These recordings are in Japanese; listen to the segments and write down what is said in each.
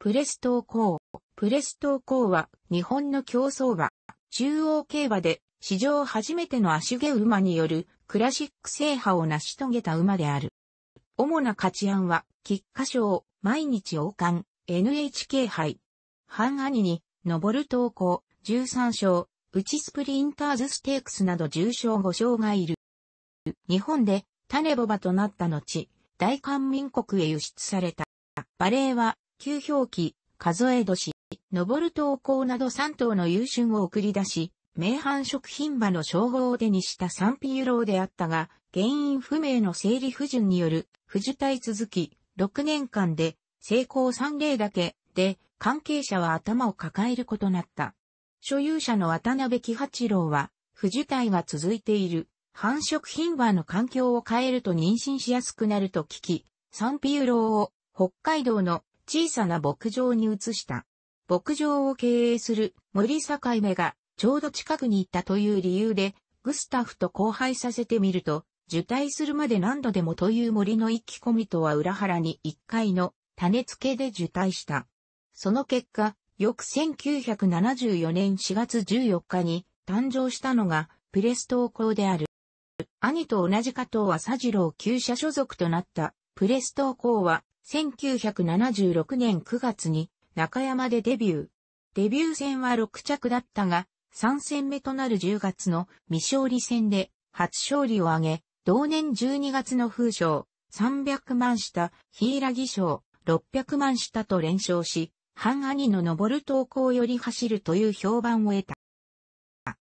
プレストーコー。プレストーコーは日本の競走馬、中央競馬で史上初めての足毛馬によるクラシック制覇を成し遂げた馬である。主な勝ち案は、菊花賞、毎日王冠、NHK 杯。半兄に、登る投稿、13勝、内スプリンターズステークスなど重賞5勝がいる。日本で種ボバとなった後、大韓民国へ輸出された。バレーは、旧表記、数え年、登る投稿など3頭の優秀を送り出し、名阪食品馬の称号を手にしたサンピユローであったが、原因不明の生理不順による不受体続き、6年間で成功3例だけで関係者は頭を抱えることなった。所有者の渡辺喜八郎は、不受体が続いている繁殖品馬の環境を変えると妊娠しやすくなると聞き、サンピユローを北海道の小さな牧場に移した。牧場を経営する森境目がちょうど近くに行ったという理由で、グスタフと交配させてみると、受胎するまで何度でもという森の意気込みとは裏腹に一回の種付けで受胎した。その結果、翌1974年4月14日に誕生したのがプレストー校である。兄と同じ加藤は佐次郎旧社所属となったプレストー校は1976年9月に中山でデビュー。デビュー戦は6着だったが、3戦目となる10月の未勝利戦で初勝利を挙げ、同年12月の風賞300万下、ヒイラギ賞600万下と連勝し、半兄の登る投稿より走るという評判を得た。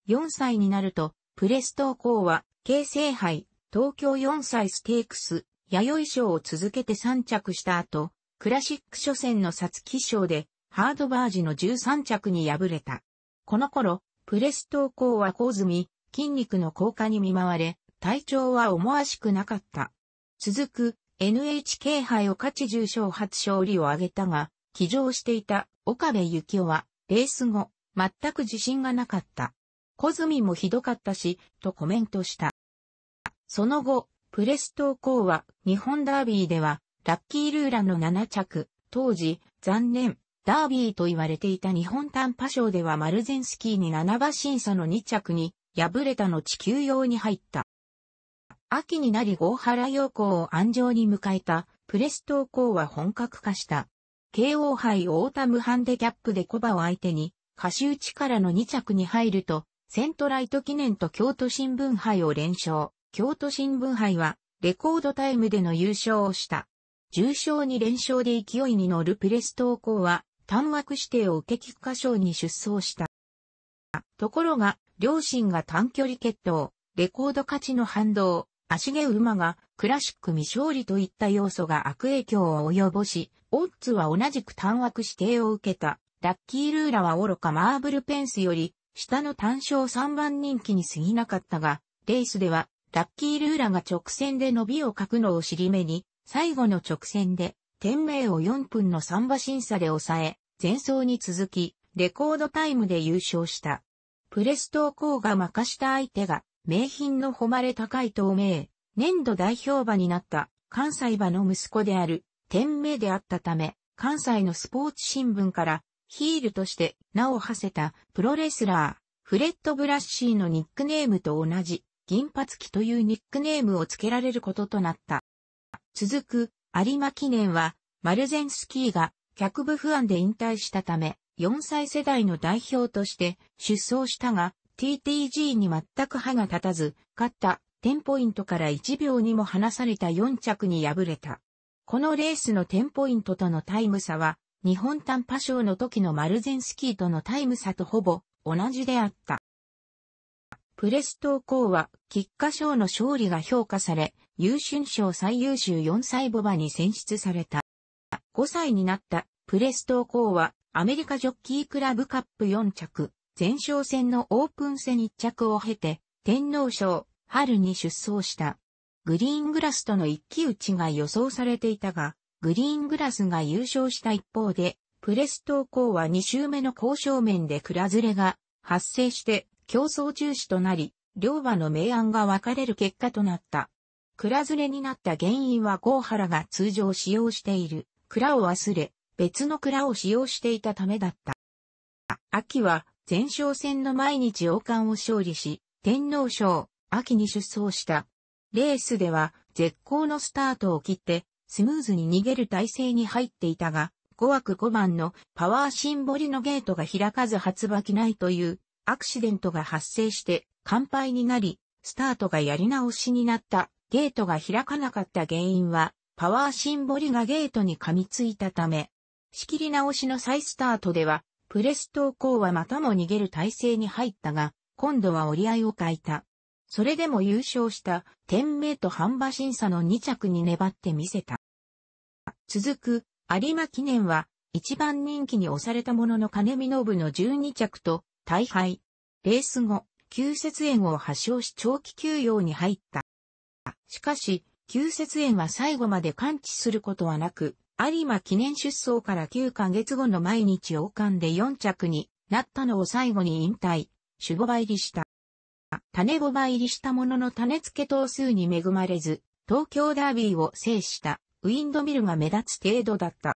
4歳になると、プレス投稿は、京成杯、東京4歳ステークス、弥生賞を続けて3着した後、クラシック初戦の皐月賞で、ハードバージの13着に敗れた。この頃、プレス投稿は小積筋肉の効果に見舞われ、体調は思わしくなかった。続く NHK 杯を勝ち重賞初勝利を挙げたが、騎乗していた岡部幸夫は、レース後、全く自信がなかった。小積もひどかったし、とコメントした。その後、プレス投稿は、日本ダービーでは、ラッキールーラの7着、当時、残念、ダービーと言われていた日本短波賞ではマルゼンスキーに7馬審査の2着に敗れた後休養に入った。秋になり合原陽光を安城に迎えたプレストーは本格化した。京王杯オータムハンデキャップで古馬を相手に、カシュウチカラの2着に入ると、セントライト記念と京都新聞杯を連勝。京都新聞杯は、レコードタイムでの優勝をした。重賞に連勝で勢いに乗るプレストウは、単枠指定を受け菊花賞に出走した。ところが、両親が短距離血統、レコード勝ちの反動、芦毛馬がクラシック未勝利といった要素が悪影響を及ぼし、オッズは同じく単枠指定を受けた。ラッキールーラは愚かマーブルペンスより、下の単勝3番人気に過ぎなかったが、レースでは、ラッキールーラが直線で伸びを欠くのを尻目に、最後の直線で、天命を4分の3馬審査で抑え、前走に続き、レコードタイムで優勝した。プレストーコーが任した相手が、名品の誉れ高い透明、年度代表馬になった関西馬の息子である天命であったため、関西のスポーツ新聞からヒールとして名を馳せたプロレスラー、フレッド・ブラッシーのニックネームと同じ銀髪期というニックネームを付けられることとなった。続く有馬記念はマルゼンスキーが脚部不安で引退したため、4歳世代の代表として出走したが、TTG に全く歯が立たず、勝った10ポイントから1秒にも離された4着に敗れた。このレースの10ポイントとのタイム差は、日本短波賞の時のマルゼンスキーとのタイム差とほぼ同じであった。プレストーコーは、菊花賞の勝利が評価され、優秀賞最優秀4歳ボバに選出された。5歳になったプレストーコーはアメリカジョッキークラブカップ4着、前哨戦のオープン戦1着を経て天皇賞春に出走した。グリーングラスとの一騎打ちが予想されていたが、グリーングラスが優勝した一方で、プレストーコーは2周目の交渉面で蔵ずれが発生して競争中止となり、両馬の明暗が分かれる結果となった。蔵ずれになった原因はゴーハラが通常使用している蔵を忘れ、別の蔵を使用していたためだった。秋は前哨戦の毎日王冠を勝利し、天皇賞、秋に出走した。レースでは絶好のスタートを切ってスムーズに逃げる体勢に入っていたが、5枠5番のパワーシンボリのゲートが開かず発馬きないというアクシデントが発生して乾杯になり、スタートがやり直しになったゲートが開かなかった原因はパワーシンボリがゲートに噛みついたため、仕切り直しの再スタートではプレス投稿はまたも逃げる体勢に入ったが、今度は折り合いを変えた。それでも優勝した天明と半馬審査の2着に粘ってみせた。続く有馬記念は一番人気に押されたものの金見信の12着と大敗。レース後、急節炎を発症し長期休養に入った。しかし、急節炎は最後まで完治することはなく、有馬記念出走から9ヶ月後の毎日王冠で4着になったのを最後に引退、守護場入りした。種5場入りしたものの種付け頭数に恵まれず、東京ダービーを制したウィンドミルが目立つ程度だった。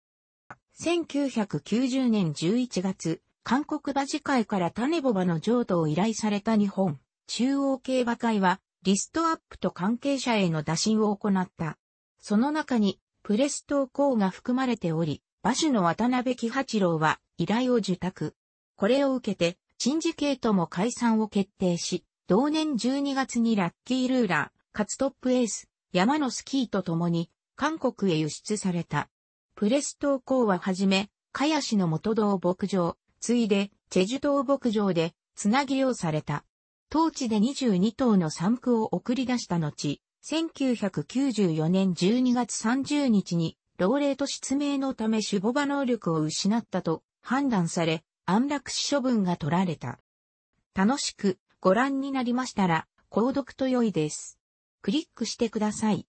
1990年11月、韓国馬事会から種ボバの譲渡を依頼された日本中央競馬会はリストアップと関係者への打診を行った。その中にプレス投稿が含まれており、馬主の渡辺喜八郎は依頼を受託。これを受けて、チンジケートも解散を決定し、同年12月にラッキールーラー、かつトップエース、山のスキーと共に、韓国へ輸出された。プレス投稿ははじめ、茅市の元道牧場、ついで、チェジュ島牧場で、つなぎ漁された。当地で22頭の産区を送り出した後、1994年12月30日に、老齢と失明のため守護場能力を失ったと判断され、安楽死処分が取られた。楽しくご覧になりましたら、購読と良いです。クリックしてください。